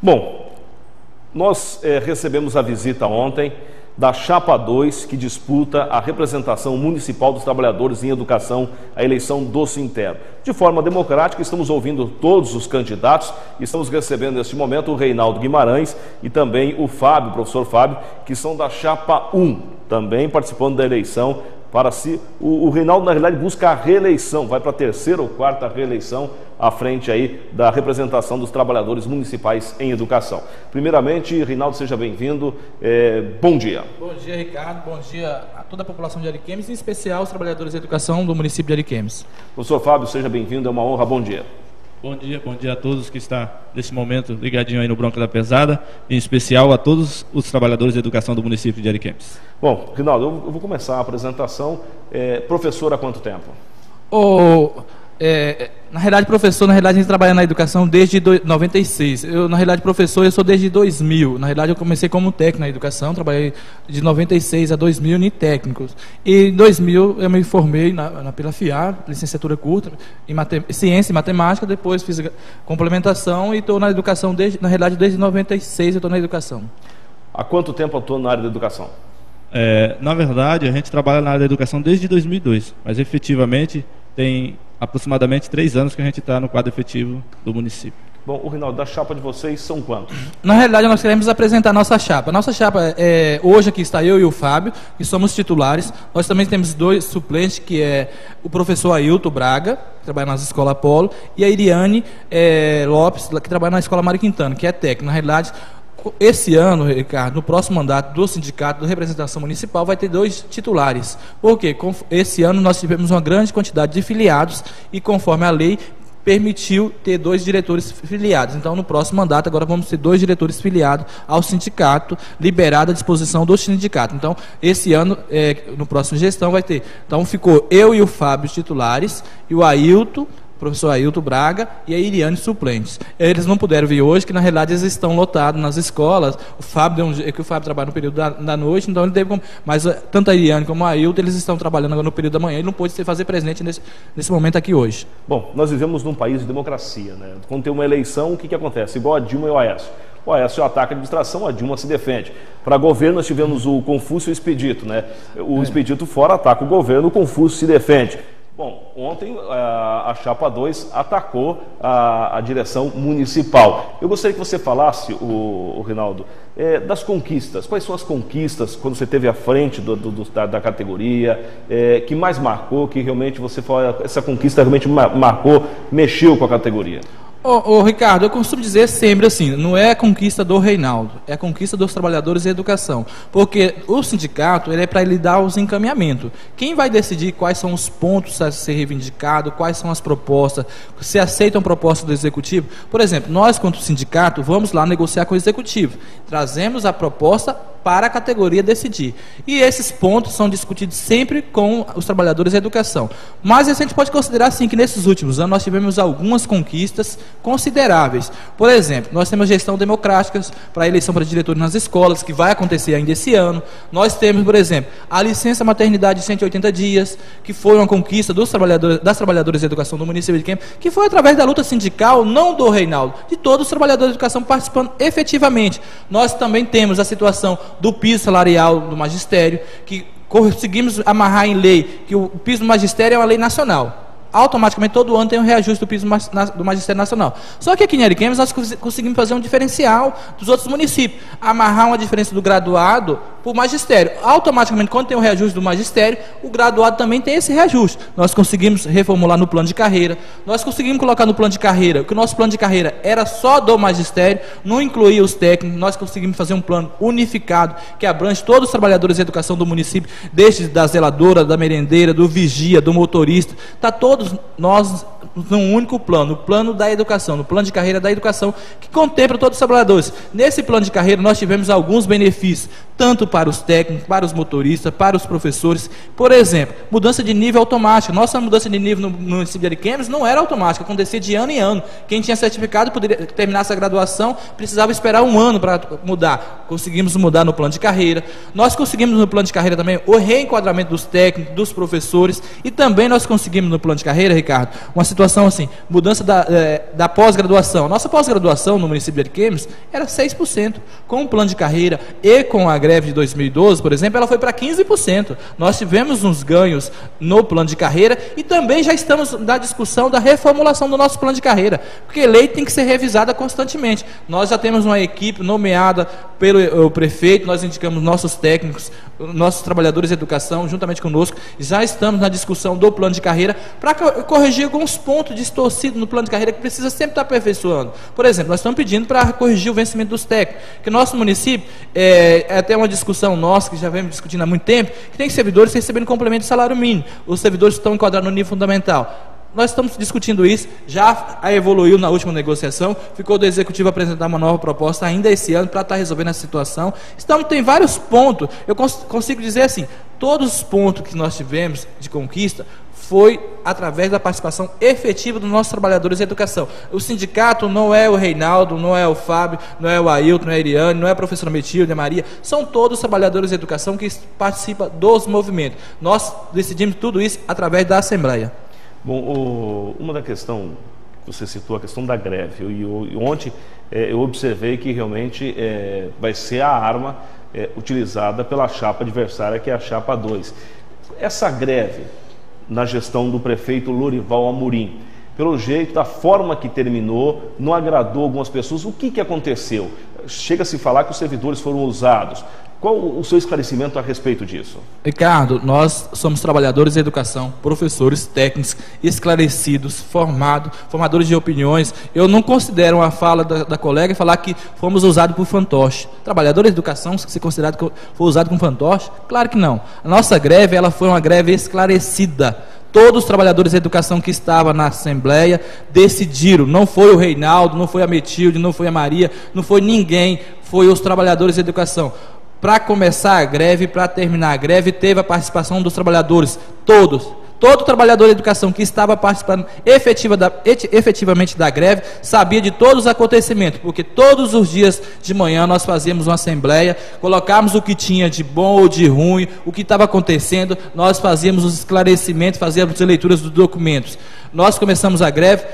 Bom, nós é, recebemos a visita ontem da Chapa 2, que disputa a representação municipal dos trabalhadores em educação, a eleição do Sintero. De forma democrática, estamos ouvindo todos os candidatos, estamos recebendo neste momento o Reinaldo Guimarães e também o Fábio, o professor Fábio, que são da Chapa 1, também participando da eleição para si. O, o Reinaldo, na realidade, busca a reeleição, vai para a terceira ou quarta reeleição à frente aí da representação dos trabalhadores municipais em educação. Primeiramente, Reinaldo, seja bem-vindo. É, bom dia. Bom dia, Ricardo. Bom dia a toda a população de Ariquemes, em especial os trabalhadores de educação do município de Ariquemes. Professor Fábio, seja bem-vindo. É uma honra. Bom dia. Bom dia, bom dia a todos que estão nesse momento ligadinho aí no Bronca da Pesada, em especial a todos os trabalhadores de educação do município de Ariquemes. Bom, Rinaldo, eu vou começar a apresentação. É, professor há quanto tempo? Oh, é, na realidade, professor, na realidade, a gente trabalha na educação desde do, 96. Eu, na realidade, professor, eu sou desde 2000. Na realidade, eu comecei como técnico na educação, trabalhei de 96 a 2000 em técnicos. E em 2000 eu me formei na, na pela FIA, licenciatura curta, em matem, ciência e matemática, depois fiz complementação e estou na educação, desde, na realidade, desde 96 eu estou na educação. Há quanto tempo eu estou na área da educação? É, na verdade, a gente trabalha na área da educação desde 2002, mas efetivamente tem aproximadamente três anos que a gente está no quadro efetivo do município. Bom, o Rinaldo, da chapa de vocês são quantos? Na realidade, nós queremos apresentar a nossa chapa. Nossa chapa, é, hoje aqui está eu e o Fábio, que somos titulares. Nós também temos dois suplentes, que é o professor Ailton Braga, que trabalha na Escola Polo, e a Iriane é, Lopes, que trabalha na Escola Mário Quintana, que é técnica. Na realidade, esse ano, Ricardo, no próximo mandato do sindicato de representação municipal, vai ter dois titulares. Porque esse ano nós tivemos uma grande quantidade de filiados e, conforme a lei, permitiu ter dois diretores filiados. Então, no próximo mandato, agora vamos ter dois diretores filiados ao sindicato, liberado à disposição do sindicato. Então, esse ano, é, no próximo gestão, vai ter. Então, ficou eu e o Fábio titulares, e o Ailton professor Ailton Braga e a Iriane suplentes. Eles não puderam vir hoje, que na realidade eles estão lotados nas escolas. O Fábio, um, é que o Fábio trabalha no período da, da noite, então ele teve como, mas eh, tanto a Iriane como a Ailton, eles estão trabalhando agora no período da manhã, ele não pôde se fazer presente nesse, nesse momento aqui hoje. Bom, nós vivemos num país de democracia, né? Quando tem uma eleição, o que, que acontece? Igual a Dilma e o Aécio. O Aécio ataca a administração, a Dilma se defende. Para governo, nós tivemos o Confúcio e o Expedito, né? O é. Expedito fora ataca o governo, o Confúcio se defende. Bom, ontem a, Chapa 2 atacou a, a, direção municipal. Eu gostaria que você falasse, o, o Rinaldo, é, das conquistas. Quais são as conquistas quando você esteve à frente do, do, da, da, categoria, é, que mais marcou, que realmente você falou, essa conquista realmente marcou, mexeu com a categoria? Ô, ô, Ricardo, eu costumo dizer sempre assim, não é a conquista do Reinaldo, é a conquista dos trabalhadores e educação. Porque o sindicato ele é para ele dar os encaminhamentos. Quem vai decidir quais são os pontos a ser reivindicado, quais são as propostas, se aceitam propostas do executivo. Por exemplo, nós, quanto sindicato, vamos lá negociar com o executivo. Trazemos a proposta para a categoria decidir. E esses pontos são discutidos sempre com os trabalhadores da educação. Mas a gente pode considerar sim que nesses últimos anos nós tivemos algumas conquistas consideráveis. Por exemplo, nós temos gestão democrática para a eleição para diretores nas escolas, que vai acontecer ainda esse ano. Nós temos, por exemplo, a licença maternidade de 180 dias, que foi uma conquista dos trabalhadores, das trabalhadoras de educação do município de Quem, que foi através da luta sindical, não do Reinaldo, de todos os trabalhadores de educação participando efetivamente. Nós também temos a situação do piso salarial do magistério, que conseguimos amarrar em lei que o piso do magistério é uma lei nacional automaticamente todo ano tem um reajuste do piso do Magistério Nacional. Só que aqui em Ariquemes nós conseguimos fazer um diferencial dos outros municípios, amarrar uma diferença do graduado para o magistério. Automaticamente, quando tem o um reajuste do magistério, o graduado também tem esse reajuste. Nós conseguimos reformular no plano de carreira, nós conseguimos colocar no plano de carreira, que o nosso plano de carreira era só do magistério, não incluía os técnicos, nós conseguimos fazer um plano unificado que abrange todos os trabalhadores de educação do município, desde da zeladora, da merendeira, do vigia, do motorista, está todo todos nós num único plano, o plano da educação, no plano de carreira da educação, que contempla todos os trabalhadores. Nesse plano de carreira, nós tivemos alguns benefícios, tanto para os técnicos, para os motoristas, para os professores. Por exemplo, mudança de nível automática. Nossa mudança de nível no, município de Ariquemes não era automática, acontecia de ano em ano. Quem tinha certificado poderia terminar essa graduação, precisava esperar um ano para mudar. Conseguimos mudar no plano de carreira. Nós conseguimos no plano de carreira também o reenquadramento dos técnicos, dos professores, e também nós conseguimos no plano de carreira, Ricardo, uma situação assim, mudança da, é, da pós-graduação. Nossa pós-graduação no município de Ariquemes era 6%. Com o plano de carreira e com a greve de 2012, por exemplo, ela foi para 15%. Nós tivemos uns ganhos no plano de carreira e também já estamos na discussão da reformulação do nosso plano de carreira, porque lei tem que ser revisada constantemente. Nós já temos uma equipe nomeada pelo prefeito, nós indicamos nossos técnicos, nossos trabalhadores de educação, juntamente conosco, já estamos na discussão do plano de carreira para corrigir alguns pontos distorcidos no plano de carreira que precisa sempre estar aperfeiçoando. Por exemplo, nós estamos pedindo para corrigir o vencimento dos técnicos, que nosso município, é, é até uma discussão nossa, que já vem discutindo há muito tempo, que tem servidores recebendo complemento de salário mínimo. Os servidores estão enquadrados no nível fundamental. Nós estamos discutindo isso, já evoluiu na última negociação, ficou do executivo apresentar uma nova proposta ainda esse ano para estar resolvendo essa situação. Então, tem vários pontos, eu cons consigo dizer assim, todos os pontos que nós tivemos de conquista foi através da participação efetiva dos nossos trabalhadores de educação. O sindicato não é o Reinaldo, não é o Fábio, não é o Ailton, não é a Iriane, não é a professora Metilde, a Maria, são todos trabalhadores de educação que participam dos movimentos. Nós decidimos tudo isso através da Assembleia. Bom, o, uma da questão que você citou, a questão da greve, e ontem é, eu observei que realmente é, vai ser a arma é, utilizada pela chapa adversária, que é a chapa 2. Essa greve, na gestão do prefeito Lorival Amorim, pelo jeito, da forma que terminou, não agradou algumas pessoas. O que, que aconteceu? Chega a se falar que os servidores foram usados. Qual o seu esclarecimento a respeito disso? Ricardo, nós somos trabalhadores de educação, professores, técnicos, esclarecidos, formados, formadores de opiniões. Eu não considero uma fala da, da colega falar que fomos usados por fantoche. Trabalhadores de educação, se considerado que foi usado como fantoche? Claro que não. A nossa greve ela foi uma greve esclarecida. Todos os trabalhadores de educação que estavam na Assembleia decidiram. Não foi o Reinaldo, não foi a Metilde, não foi a Maria, não foi ninguém. Foi os trabalhadores de educação. Para começar a greve, para terminar a greve, teve a participação dos trabalhadores, todos. Todo trabalhador de educação que estava participando efetiva da, efetivamente da greve sabia de todos os acontecimentos, porque todos os dias de manhã nós fazíamos uma assembleia, colocávamos o que tinha de bom ou de ruim, o que estava acontecendo, nós fazíamos os esclarecimentos, fazíamos as leituras dos documentos. Nós começamos a greve,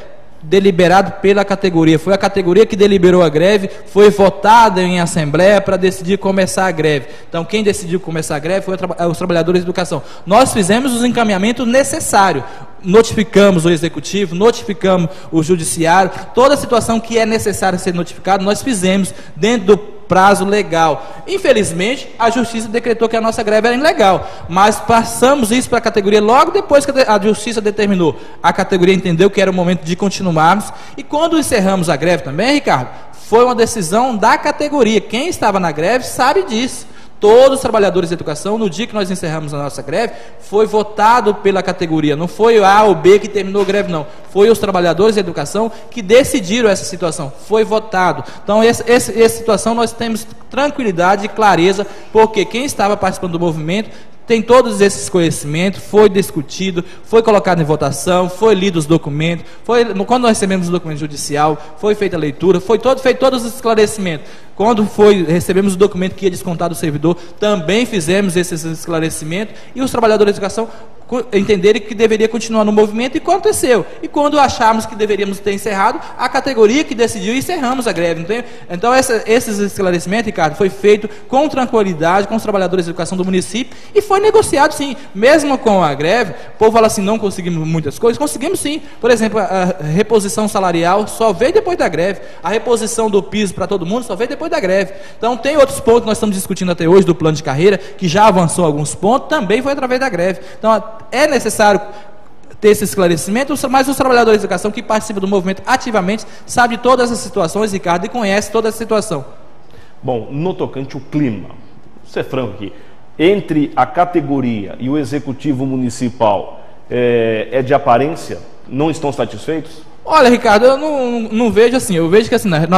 deliberado pela categoria. Foi a categoria que deliberou a greve, foi votada em assembleia para decidir começar a greve. Então, quem decidiu começar a greve foi os trabalhadores de educação. Nós fizemos os encaminhamentos necessários. Notificamos o executivo, notificamos o judiciário, toda a situação que é necessária ser notificada, nós fizemos dentro do prazo legal. Infelizmente, a justiça decretou que a nossa greve era ilegal, mas passamos isso para a categoria logo depois que a justiça determinou. A categoria entendeu que era o momento de continuarmos e quando encerramos a greve também, Ricardo, foi uma decisão da categoria. Quem estava na greve sabe disso todos os trabalhadores de educação, no dia que nós encerramos a nossa greve, foi votado pela categoria. Não foi o A ou B que terminou a greve, não. Foi os trabalhadores de educação que decidiram essa situação. Foi votado. Então, essa, essa, essa situação nós temos tranquilidade e clareza, porque quem estava participando do movimento tem todos esses conhecimentos, foi discutido, foi colocado em votação, foi lido os documentos, foi, quando nós recebemos o documento judicial, foi feita a leitura, foi todo, feito todos os esclarecimentos. Quando foi, recebemos o documento que ia descontar do servidor, também fizemos esses esclarecimentos e os trabalhadores de educação entenderem que deveria continuar no movimento e aconteceu. E quando acharmos que deveríamos ter encerrado, a categoria que decidiu encerramos a greve. Então, então essa, esses esclarecimentos, Ricardo, foi feito com tranquilidade com os trabalhadores de educação do município e foi negociado sim. Mesmo com a greve, o povo fala assim, não conseguimos muitas coisas, conseguimos sim. Por exemplo, a reposição salarial só veio depois da greve. A reposição do piso para todo mundo só veio depois da greve. Então tem outros pontos que nós estamos discutindo até hoje do plano de carreira, que já avançou alguns pontos, também foi através da greve. Então é necessário ter esse esclarecimento, mas os trabalhadores de educação que participam do movimento ativamente sabem de todas as situações, Ricardo, e conhecem toda a situação. Bom, no tocante o clima, vou ser franco aqui, entre a categoria e o executivo municipal é, é de aparência? Não estão satisfeitos? Olha, Ricardo, eu não, não vejo assim. Eu vejo que assim, nós,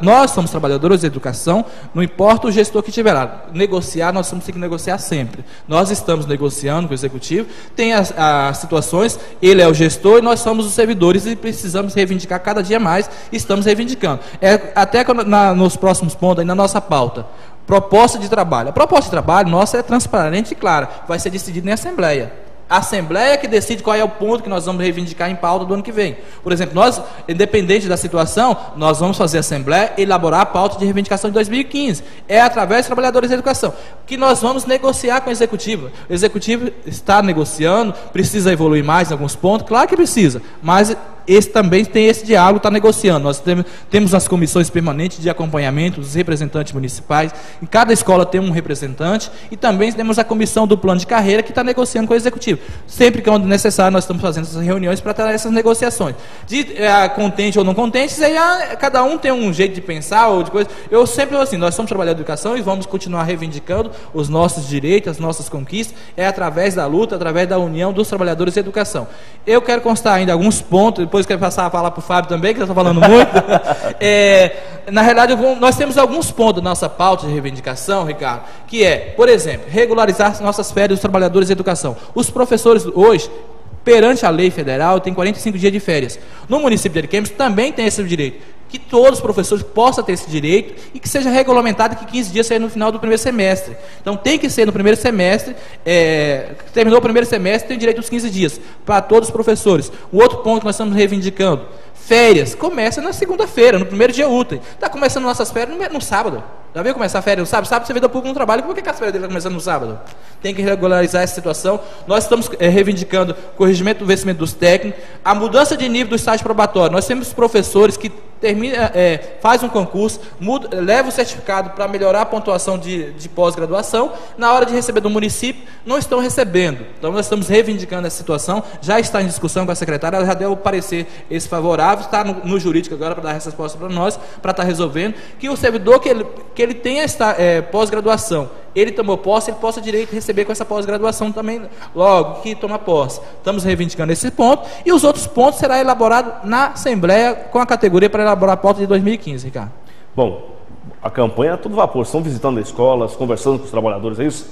nós somos trabalhadores de educação, não importa o gestor que tiver lá. Negociar, nós temos que negociar sempre. Nós estamos negociando com o executivo, tem as, as situações, ele é o gestor e nós somos os servidores e precisamos reivindicar cada dia mais, estamos reivindicando. É, até na, nos próximos pontos aí na nossa pauta. Proposta de trabalho. A proposta de trabalho nossa é transparente e clara, vai ser decidida em assembleia A Assembleia que decide qual é o ponto que nós vamos reivindicar em pauta do ano que vem. Por exemplo, nós, independente da situação, nós vamos fazer a Assembleia elaborar a pauta de reivindicação de 2015. É através dos trabalhadores da educação que nós vamos negociar com o Executivo. O Executivo está negociando, precisa evoluir mais em alguns pontos, claro que precisa, mas esse também tem esse diálogo, está negociando. Nós temos, temos as comissões permanentes de acompanhamento dos representantes municipais. Em cada escola tem um representante e também temos a comissão do plano de carreira que está negociando com o executivo. Sempre que é necessário, nós estamos fazendo essas reuniões para ter essas negociações. De é, contente ou não contente, aí ah, cada um tem um jeito de pensar ou de coisa. Eu sempre assim, nós somos trabalhadores educação e vamos continuar reivindicando os nossos direitos, as nossas conquistas, é através da luta, através da união dos trabalhadores de educação. Eu quero constar ainda alguns pontos depois quero passar a falar para o Fábio também, que já está falando muito. é, na realidade, vou, nós temos alguns pontos da nossa pauta de reivindicação, Ricardo, que é, por exemplo, regularizar nossas férias dos trabalhadores de educação. Os professores hoje, perante a lei federal, têm 45 dias de férias. No município de Ariquemes também tem esse direito que todos os professores possam ter esse direito e que seja regulamentado que 15 dias seja no final do primeiro semestre. Então tem que ser no primeiro semestre, é, terminou o primeiro semestre, tem direito aos 15 dias para todos os professores. O outro ponto que nós estamos reivindicando, férias, começa na segunda-feira, no primeiro dia útil. Está começando nossas férias no, no sábado. Já viu começar a férias no sábado? Sábado você vê público no trabalho, por que, que as férias dele estão tá começando no sábado? Tem que regularizar essa situação. Nós estamos é, reivindicando corrigimento do vencimento dos técnicos, a mudança de nível do estágio probatório. Nós temos professores que termina, é, faz um concurso, muda, leva o certificado para melhorar a pontuação de, de pós-graduação, na hora de receber do município, não estão recebendo. Então nós estamos reivindicando essa situação, já está em discussão com a secretária, ela já deu o parecer esse favorável, está no, no jurídico agora para dar essa resposta para nós, para estar tá resolvendo, que o servidor que ele, que ele tenha esta é, pós-graduação, ele tomou posse, ele possa direito de receber com essa pós-graduação também, logo que toma posse. Estamos reivindicando esse ponto, e os outros pontos será elaborado na Assembleia com a categoria para elaborar a pauta de 2015, Ricardo. Bom, a campanha é tudo vapor. Estão visitando escolas, conversando com os trabalhadores, é isso?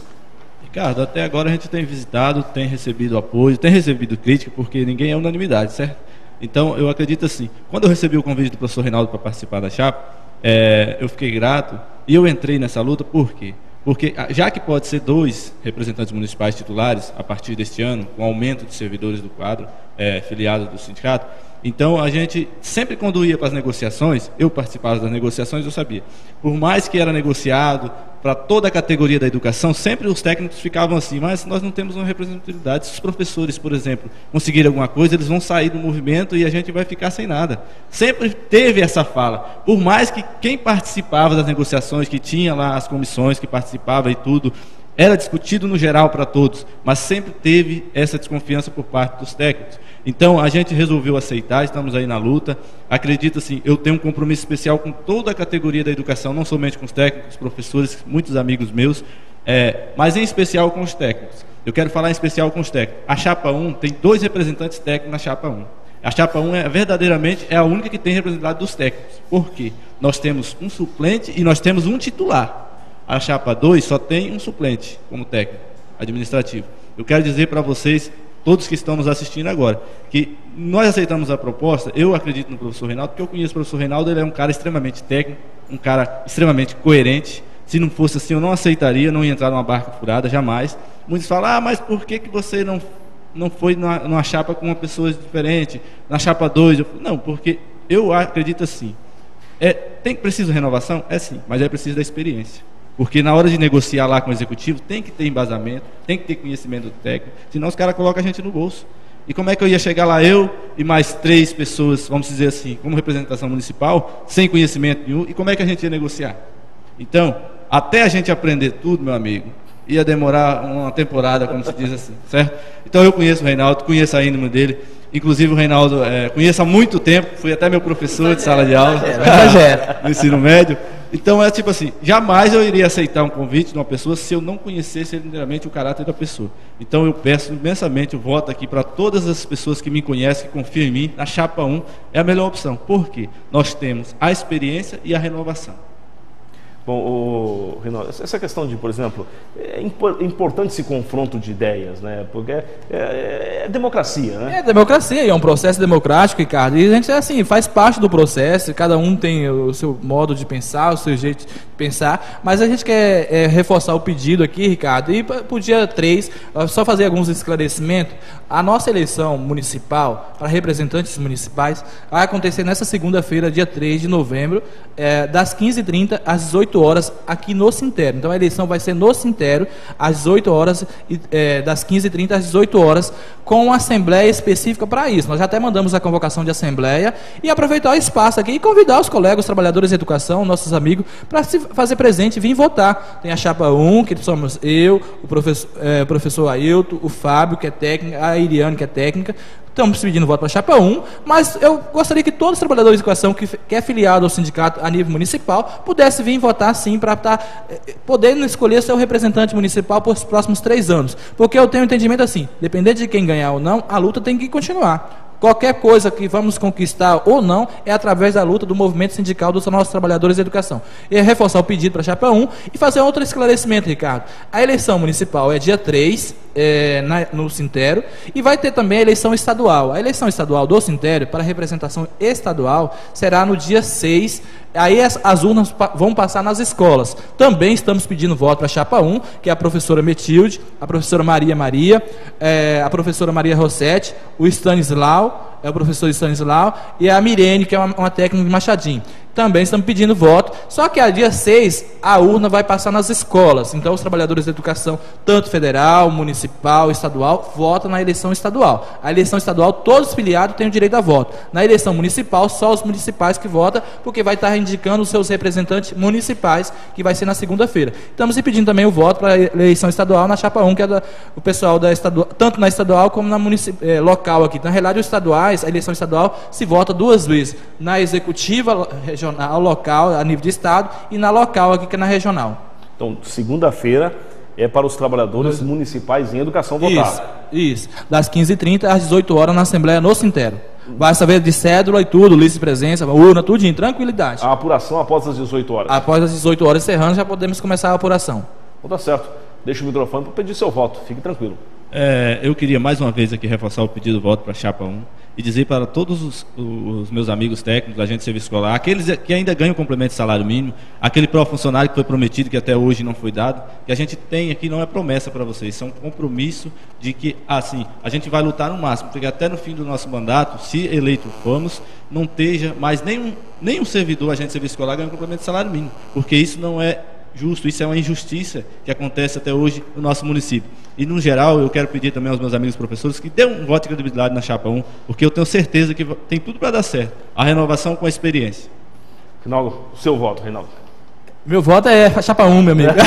Ricardo, até agora a gente tem visitado, tem recebido apoio, tem recebido crítica, porque ninguém é unanimidade, certo? Então, eu acredito assim, quando eu recebi o convite do professor Reinaldo para participar da chapa, é, eu fiquei grato e eu entrei nessa luta, por quê? Porque ah, já que pode ser dois representantes municipais titulares a partir deste ano, com aumento de servidores do quadro é, filiados do sindicato, então a gente sempre quando ia para as negociações, eu participava das negociações, eu sabia. Por mais que era negociado para toda a categoria da educação, sempre os técnicos ficavam assim, mas nós não temos uma representatividade. Se os professores, por exemplo, conseguirem alguma coisa, eles vão sair do movimento e a gente vai ficar sem nada. Sempre teve essa fala. Por mais que quem participava das negociações, que tinha lá as comissões que participava e tudo, era discutido no geral para todos, mas sempre teve essa desconfiança por parte dos técnicos. Então a gente resolveu aceitar, estamos aí na luta. Acredito assim, eu tenho um compromisso especial com toda a categoria da educação, não somente com os técnicos, professores, muitos amigos meus, é, mas em especial com os técnicos. Eu quero falar em especial com os técnicos. A chapa 1 tem dois representantes técnicos na chapa 1. A chapa 1 é verdadeiramente é a única que tem representado dos técnicos. Por quê? Nós temos um suplente e nós temos um titular. A chapa 2 só tem um suplente como técnico administrativo. Eu quero dizer para vocês todos que estão nos assistindo agora, que nós aceitamos a proposta, eu acredito no professor Reinaldo, porque eu conheço o professor Reinaldo, ele é um cara extremamente técnico, um cara extremamente coerente, se não fosse assim eu não aceitaria, não ia entrar numa barca furada, jamais. Muitos falam, ah, mas por que, que você não, não foi numa, numa chapa com uma pessoa diferente, na chapa 2? Não, porque eu acredito assim, é, tem preciso renovação? É sim, mas é preciso da experiência. Porque na hora de negociar lá com o executivo, tem que ter embasamento, tem que ter conhecimento técnico, senão os caras colocam a gente no bolso. E como é que eu ia chegar lá, eu e mais três pessoas, vamos dizer assim, como representação municipal, sem conhecimento nenhum, e como é que a gente ia negociar? Então, até a gente aprender tudo, meu amigo, ia demorar uma temporada, como se diz assim, certo? Então eu conheço o Reinaldo, conheço a íntima dele, inclusive o Reinaldo é, conheço há muito tempo, fui até meu professor de sala de aula, no ensino médio. Então é tipo assim, jamais eu iria aceitar um convite de uma pessoa se eu não conhecesse inteiramente o caráter da pessoa. Então eu peço imensamente o voto aqui para todas as pessoas que me conhecem, que confiam em mim, na chapa 1 é a melhor opção. Por quê? Nós temos a experiência e a renovação. Bom, o, Rinaldo, essa questão de, por exemplo, é importante esse confronto de ideias, né? Porque é, é, é, democracia, né? É democracia, é um processo democrático, Ricardo. E a gente, assim, faz parte do processo, cada um tem o seu modo de pensar, o seu jeito pensar, mas a gente quer é, reforçar o pedido aqui, Ricardo, e para o dia 3, só fazer alguns esclarecimentos. A nossa eleição municipal para representantes municipais vai acontecer nessa segunda-feira, dia 3 de novembro, é, das 15h30 às 18 horas aqui no Sintério. Então a eleição vai ser no Sintério, às 18 horas, é, das 15h30 às 18 horas, com uma assembleia específica para isso. Nós já até mandamos a convocação de assembleia e aproveitar o espaço aqui e convidar os colegas, os trabalhadores de educação, nossos amigos, para se fazer presente e vir votar. Tem a chapa 1, que somos eu, o professor, é, o professor Ailton, o Fábio, que é técnico, a Iriane, que é técnica. Estamos pedindo voto para a chapa 1, mas eu gostaria que todos os trabalhadores de educação que, que é filiado ao sindicato a nível municipal pudesse vir votar sim para estar tá, eh, podendo escolher seu representante municipal por os próximos três anos. Porque eu tenho um entendimento assim, dependendo de quem ganhar ou não, a luta tem que continuar. Qualquer coisa que vamos conquistar ou não é através da luta do movimento sindical dos nossos trabalhadores de educação. E reforçar o pedido para a Chapa 1 e fazer outro esclarecimento, Ricardo. A eleição municipal é dia 3, é, na, no Sintério, e vai ter também a eleição estadual. A eleição estadual do Sintério, para representação estadual, será no dia 6 Aí as, as, urnas vão passar nas escolas. Também estamos pedindo voto para a Chapa 1, que é a professora Metilde, a professora Maria Maria, é, a professora Maria Rossetti, o Stanislau, é o professor Stanislau, e a Mirene, que é uma, uma técnica de Machadinho também estamos pedindo voto. Só que a dia 6, a urna vai passar nas escolas. Então, os trabalhadores da educação, tanto federal, municipal, estadual, votam na eleição estadual. A eleição estadual, todos os filiados têm o direito a voto. Na eleição municipal, só os municipais que votam, porque vai estar indicando os seus representantes municipais, que vai ser na segunda-feira. Estamos pedindo também o voto para a eleição estadual na chapa 1, que é da, o pessoal da estadual, tanto na estadual como na eh, local aqui. Na realidade, os estaduais, a eleição estadual se vota duas vezes. Na executiva regional, local, a nível de estado, e na local aqui, que é na regional. Então, segunda-feira é para os trabalhadores municipais em educação votar. Isso, isso. Das 15h30 às 18 horas na Assembleia no Sintério. Vai saber de cédula e tudo, lista de presença, urna, tudo em tranquilidade. A apuração após as 18 horas. Após as 18 horas encerrando, já podemos começar a apuração. Então tá certo. Deixa o microfone para pedir seu voto. Fique tranquilo. É, eu queria mais uma vez aqui reforçar o pedido de voto para a Chapa 1 e dizer para todos os, os, meus amigos técnicos, agentes de serviço escolar, aqueles que ainda ganham complemento de salário mínimo, aquele pró-funcionário que foi prometido que até hoje não foi dado, que a gente tem aqui não é promessa para vocês, isso é um compromisso de que, assim, a gente vai lutar no máximo, porque até no fim do nosso mandato, se eleito formos, não esteja mais nenhum, nenhum servidor, agente de serviço escolar ganhando complemento de salário mínimo, porque isso não é justo, isso é uma injustiça que acontece até hoje no nosso município. E, no geral, eu quero pedir também aos meus amigos professores que dêem um voto de credibilidade na Chapa 1, porque eu tenho certeza que tem tudo para dar certo. A renovação com a experiência. Reinaldo, seu voto, Reinaldo. Meu voto é chapa 1, meu amigo.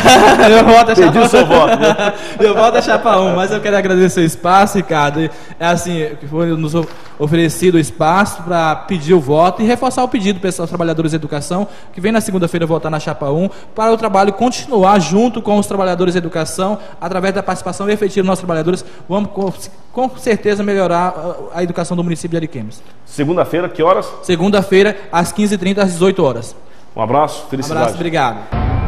É. meu voto é chapa 1. seu voto. Né? meu voto é chapa 1, mas eu quero agradecer o espaço, Ricardo. É assim, que foi nos oferecido o espaço para pedir o voto e reforçar o pedido para os trabalhadores de educação que vem na segunda-feira votar na chapa 1 para o trabalho continuar junto com os trabalhadores de educação através da participação efetiva dos nossos trabalhadores. Vamos com, com certeza melhorar a, a educação do município de Ariquemes. Segunda-feira, que horas? Segunda-feira, às 15h30 às 18 horas. Um abraço, felicidade. Um abraço, obrigado.